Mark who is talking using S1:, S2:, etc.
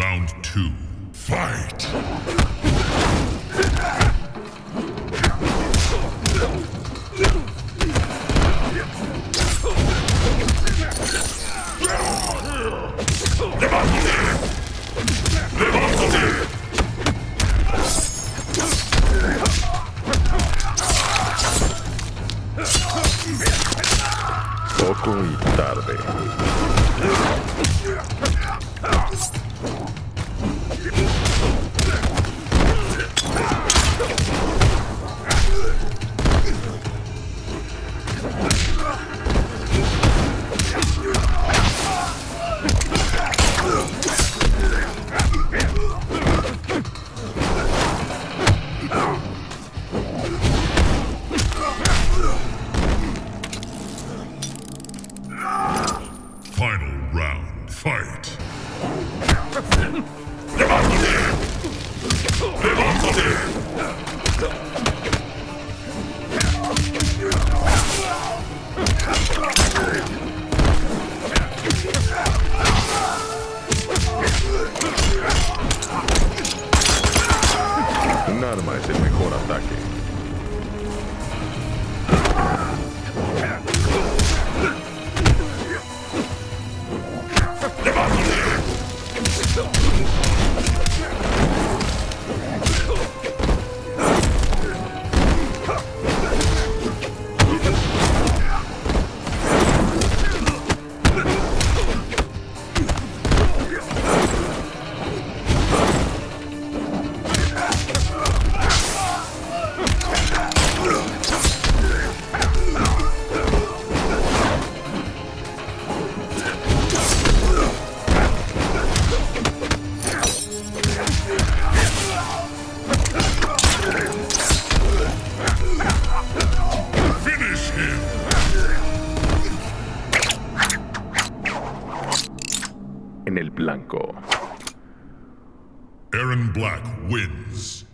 S1: Round two.
S2: Fight.
S3: Poco y tarde.
S1: Fight.
S3: Arma es el mejor ataque. El blanco.
S1: Aaron Black wins.